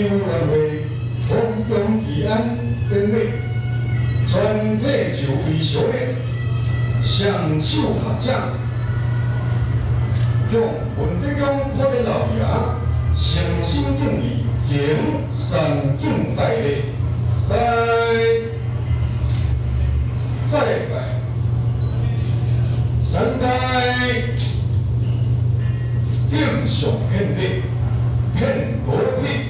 委员会公共治安单位全体就位小列，双手合掌，向文德江国的老爷诚心敬意，行三敬拜礼，拜，再拜，三拜，敬上献礼，献国礼。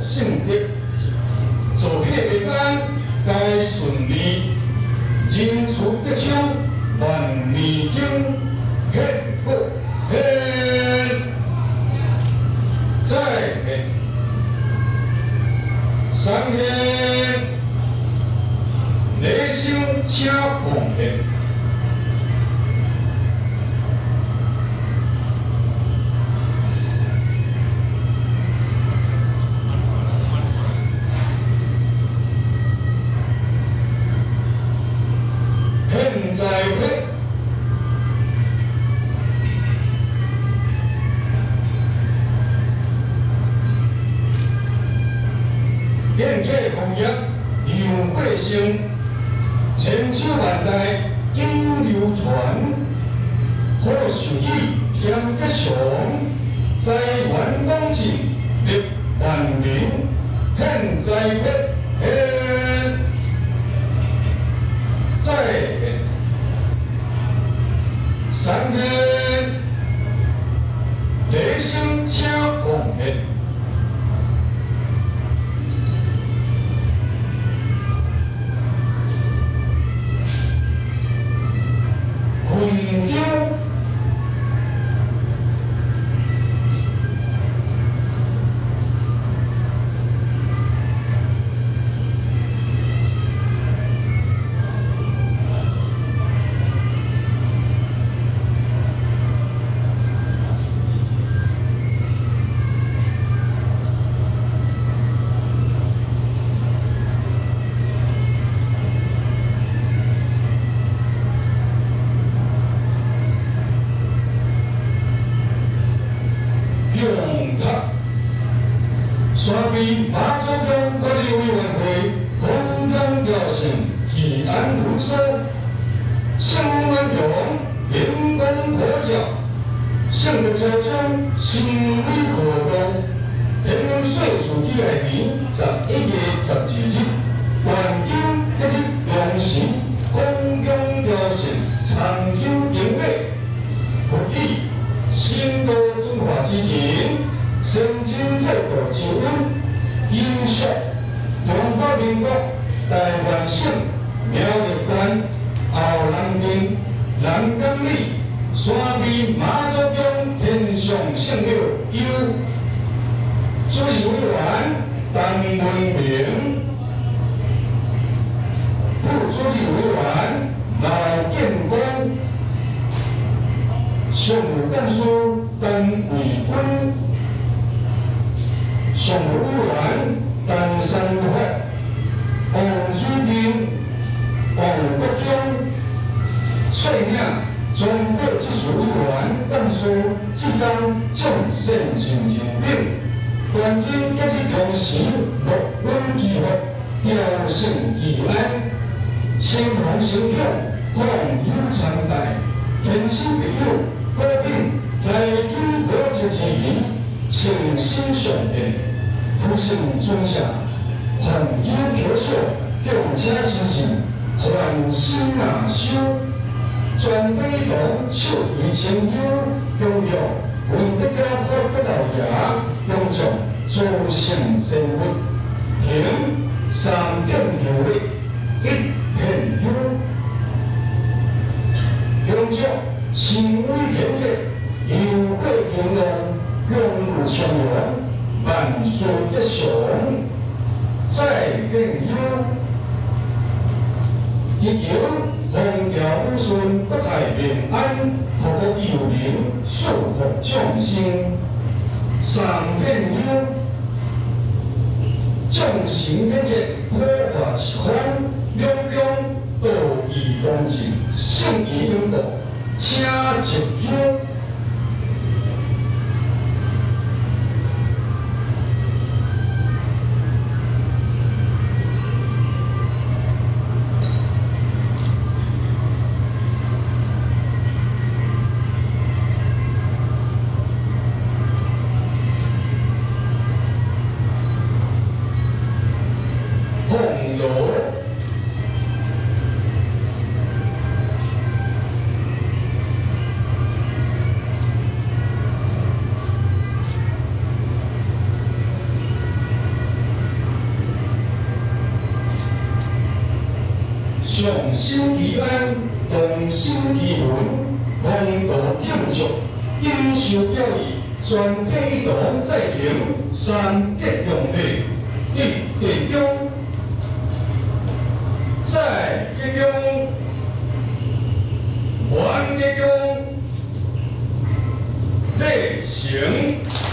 报圣德，做客平安皆顺利，人畜吉祥万年兴，幸福幸，再幸，三幸，内心请奉献。遍客奉业杨贵生，千秋万代永流传，好寿喜添吉祥，在元光景立万年，现在的刷新马祖乡管理委员会空中调性提案如收，新闻用员工国教，省的交通新闻活动，天水数据来年十一月十二日，环境一日良时，空中调性长久营业，请制度指引，英属中华民国台湾省苗栗县后南面南港里山地马祖乡天上圣庙有主任委员陈文明，副主任委员劳建光。常务干事邓伟坤，常务委员邓山发，王主任王国强，税领中国技术委员干事志刚蒋胜前前等，关键今日同时落稳计划，调升吉安，新红新票，红友常代，天心朋友。保定在中国之前，诚心上天，普生尊下，弘扬佛教，共且心性，欢心纳修，专非同受提前优，拥有文德高科不老牙，拥有祖先生活，平三点有力，一片优，拥有。心为天业，有慧平安，永相缘，万事一祥，再更优。一有风调雨顺，国泰民安，福国有灵，寿福将兴。三片优，众神演结，破坏一方，两江道义公正，圣义永保，请上心祈安，同心祈文，公道庆祝，应受表意，全体一同在庭，三结共礼，一结中，在结中，还结中，礼成。